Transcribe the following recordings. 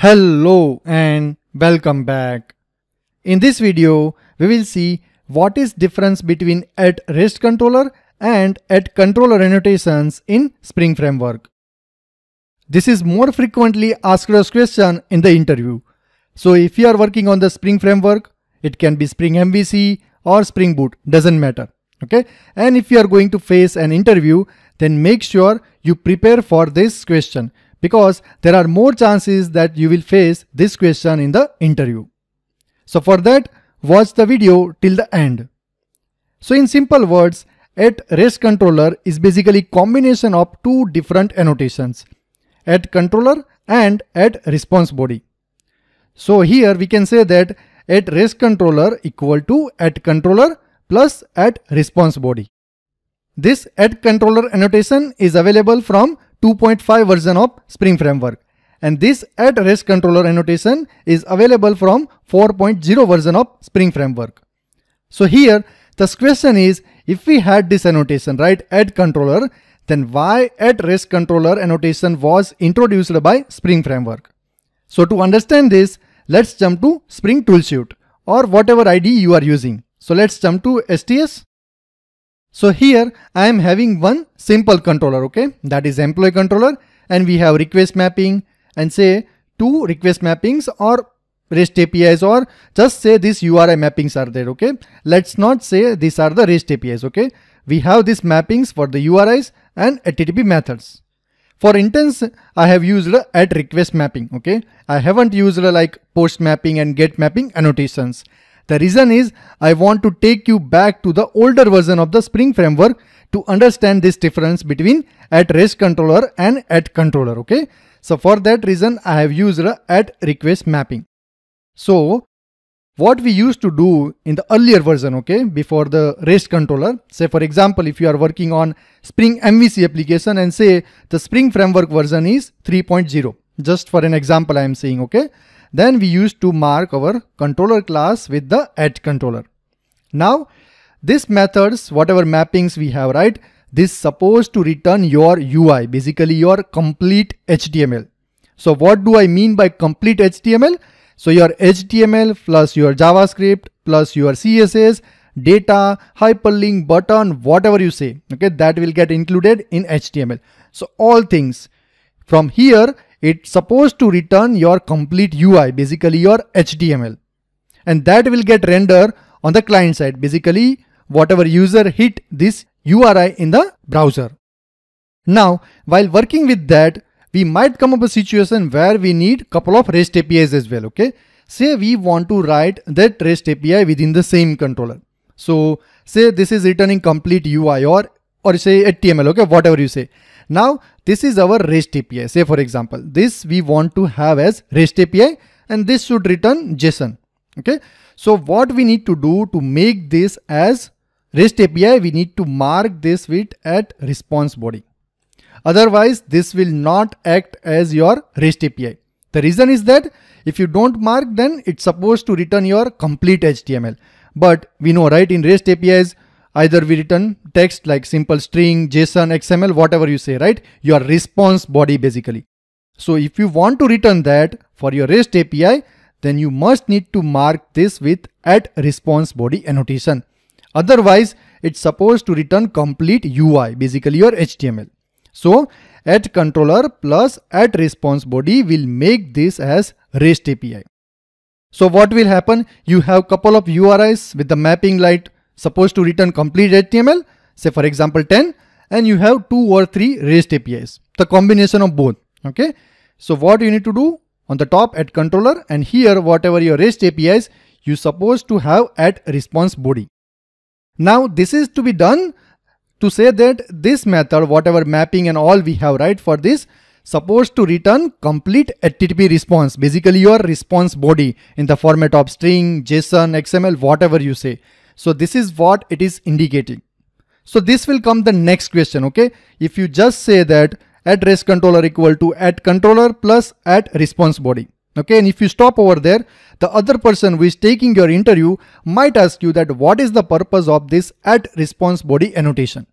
Hello and welcome back. In this video, we will see what is difference between at rest controller and at controller annotations in Spring Framework. This is more frequently asked question in the interview. So if you are working on the Spring Framework, it can be Spring MVC or Spring Boot, doesn't matter. Okay. And if you are going to face an interview, then make sure you prepare for this question because there are more chances that you will face this question in the interview. So for that, watch the video till the end. So in simple words, at rest controller is basically combination of two different annotations, at controller and at response body. So here we can say that at rest controller equal to at controller plus at response body. This at controller annotation is available from 2.5 version of Spring Framework. And this at rest controller annotation is available from 4.0 version of Spring Framework. So here the question is if we had this annotation right at controller then why at rest controller annotation was introduced by Spring Framework. So to understand this let's jump to Spring Toolsuite or whatever ID you are using. So let's jump to STS. So here I am having one simple controller, okay? That is employee controller and we have request mapping and say two request mappings or REST APIs or just say these URI mappings are there, okay? Let's not say these are the REST APIs, okay? We have these mappings for the URIs and HTTP methods. For instance, I have used at request mapping, okay? I haven't used like post mapping and get mapping annotations. The reason is I want to take you back to the older version of the Spring Framework to understand this difference between at rest controller and at controller. Okay. So for that reason, I have used at request mapping. So what we used to do in the earlier version, okay, before the REST controller, say for example, if you are working on Spring MVC application and say the Spring Framework version is 3.0, just for an example I am saying, okay, then we used to mark our controller class with the at controller. Now, this methods, whatever mappings we have, right? This supposed to return your UI, basically your complete HTML. So what do I mean by complete HTML? So your HTML plus your JavaScript plus your CSS, data, hyperlink, button, whatever you say, okay, that will get included in HTML. So all things from here, it's supposed to return your complete UI, basically your HTML. And that will get rendered on the client side, basically whatever user hit this URI in the browser. Now, while working with that, we might come up a situation where we need couple of REST APIs as well, okay? Say we want to write that REST API within the same controller. So say this is returning complete UI or, or say HTML, okay, whatever you say. Now this is our REST API. Say for example, this we want to have as REST API and this should return JSON. Okay. So what we need to do to make this as REST API, we need to mark this with at response body. Otherwise, this will not act as your REST API. The reason is that if you don't mark, then it's supposed to return your complete HTML. But we know, right, in REST APIs, either we return text like simple string, JSON, XML, whatever you say, right? Your response body basically. So if you want to return that for your REST API, then you must need to mark this with at response body annotation. Otherwise, it's supposed to return complete UI, basically your HTML. So at controller plus at response body will make this as REST API. So what will happen? You have couple of URIs with the mapping like supposed to return complete HTML, say for example 10, and you have two or three REST APIs, the combination of both. Okay. So what you need to do on the top at controller and here whatever your REST APIs, you supposed to have at response body. Now this is to be done to say that this method, whatever mapping and all we have right for this, supposed to return complete HTTP response, basically your response body in the format of string, JSON, XML, whatever you say. So this is what it is indicating. So this will come the next question, okay? If you just say that at rest controller equal to at controller plus at response body. Okay, and if you stop over there, the other person who is taking your interview might ask you that what is the purpose of this at response body annotation.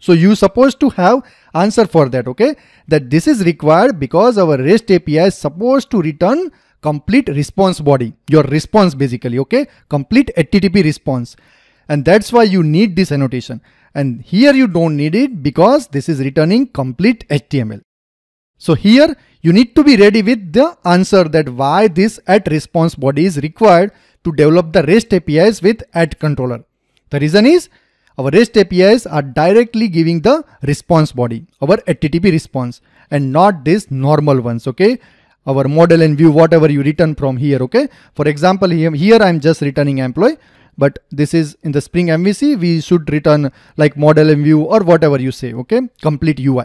So you supposed to have answer for that, okay? That this is required because our REST API is supposed to return complete response body, your response basically, okay? Complete HTTP response. And that's why you need this annotation. And here you don't need it because this is returning complete HTML. So here you need to be ready with the answer that why this at response body is required to develop the REST APIs with at controller. The reason is our REST APIs are directly giving the response body, our HTTP response and not this normal ones, okay? Our model and view, whatever you return from here, okay? For example, here, I'm just returning employee, but this is in the Spring MVC, we should return like model and view or whatever you say, okay? Complete UI.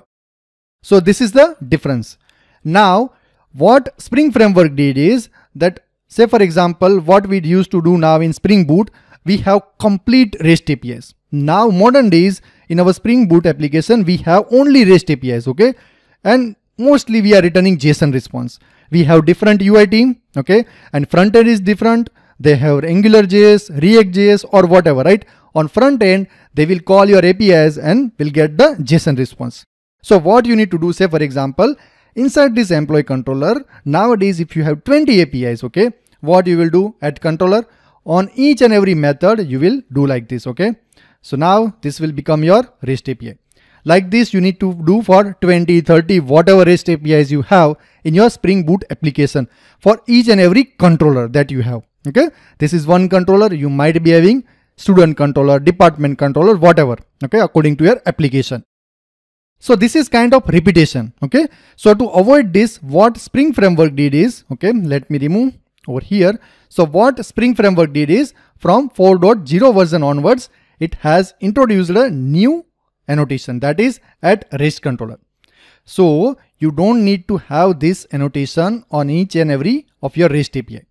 So this is the difference. Now, what Spring Framework did is that, say for example, what we used to do now in Spring Boot, we have complete REST APIs. Now, modern days in our Spring Boot application, we have only REST APIs, okay? And mostly we are returning JSON response. We have different UI team, okay? And front end is different. They have Angular JS, React JS or whatever, right? On front end, they will call your APIs and will get the JSON response. So what you need to do, say for example, inside this employee controller, nowadays if you have 20 APIs, okay, what you will do at controller, on each and every method, you will do like this, okay. So now this will become your REST API. Like this, you need to do for 20, 30, whatever REST APIs you have in your Spring Boot application for each and every controller that you have. Okay, this is one controller. You might be having student controller, department controller, whatever. Okay, according to your application. So this is kind of repetition. Okay. So to avoid this, what Spring Framework did is, okay, let me remove over here. So what Spring Framework did is from 4.0 version onwards, it has introduced a new annotation that is at REST controller. So you don't need to have this annotation on each and every of your REST API.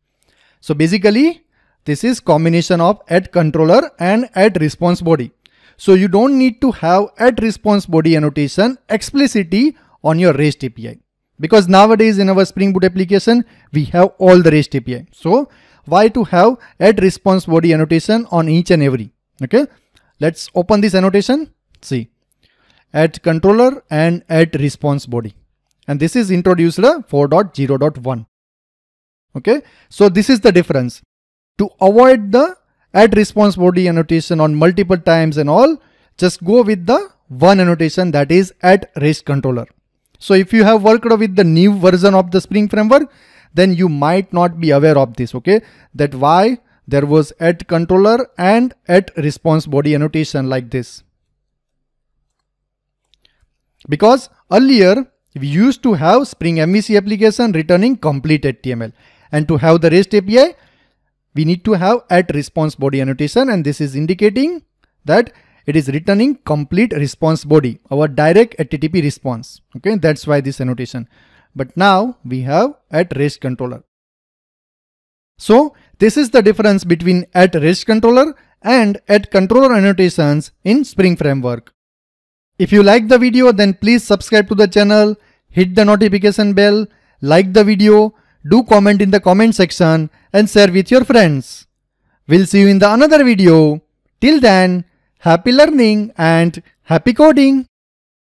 So basically this is combination of at controller and at response body. So you don't need to have at response body annotation explicitly on your REST API. Because nowadays in our Spring Boot application, we have all the REST API. So why to have at response body annotation on each and every? Okay. Let's open this annotation. See at controller and at response body. And this is introduced 4.0.1. Okay. So this is the difference. To avoid the at response body annotation on multiple times and all, just go with the one annotation that is at REST controller. So if you have worked with the new version of the Spring Framework, then you might not be aware of this, okay? That why there was at controller and at response body annotation like this. Because earlier we used to have Spring MVC application returning complete HTML and to have the REST API, we need to have at response body annotation and this is indicating that it is returning complete response body, our direct HTTP response. Okay, that's why this annotation. But now we have at REST controller. So this is the difference between at REST controller and at controller annotations in Spring Framework. If you like the video then please subscribe to the channel, hit the notification bell, like the video do comment in the comment section and share with your friends. We'll see you in the another video. Till then, happy learning and happy coding.